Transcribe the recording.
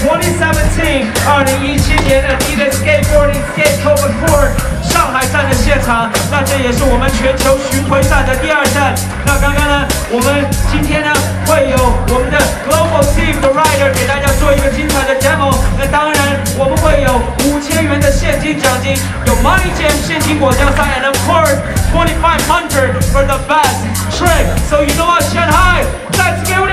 2017，2017年的 DJ Skateboarding Skate c o v e r Core 上海站的现场，那这也是我们全球巡回赛的第二站。那刚刚呢，我们今天呢会有我们的 Global Team 的 Rider 给大家做一个精彩的 demo。那当然，我们会有五千元的现金奖金，有 Money Jam 现金果酱赛，and of course 2500 for the best trick。So you know what，Shanghai，再次给我。